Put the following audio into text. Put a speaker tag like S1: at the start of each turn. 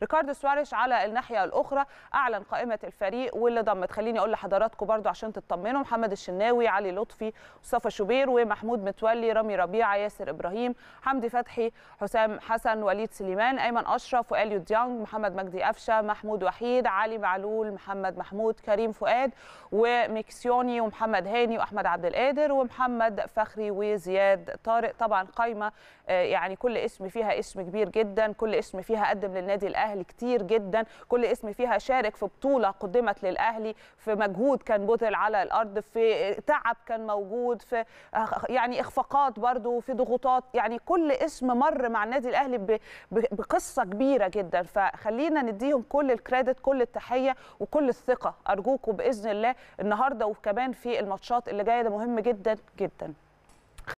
S1: ريكاردو سواريش على الناحية الأخرى أعلن قائمة الفريق واللي ضمت. خليني أقول لحضراتكم برضو عشان تطمنوا محمد الشناوي علي لطفي مصطفى شوبير ومحمود متولي رامي ربيعة ياسر إبراهيم حمدي فتحي حسام حسن وليد سليمان أيمن أشرف واليو ديانج محمد مجدي قفشة محمود وحيد علي معلول محمد محمود كريم فؤاد وميكيسوني ومحمد هاني وأحمد عبد القادر ومحمد فخري وزياد طارق. طبعا قايمة يعني كل اسم فيها اسم كبير جدا كل اسم فيها قدم للنادي الاهلي كتير جدا. كل اسم فيها شارك في بطولة قدمت للأهلي. في مجهود كان بذل على الأرض. في تعب كان موجود. في يعني إخفاقات برضو. في ضغوطات. يعني كل اسم مر مع النادي الأهلي بقصة كبيرة جدا. فخلينا نديهم كل الكريدت كل التحية وكل الثقة. أرجوكم بإذن الله النهارده وكمان في الماتشات اللي جاية ده مهم جدا جدا.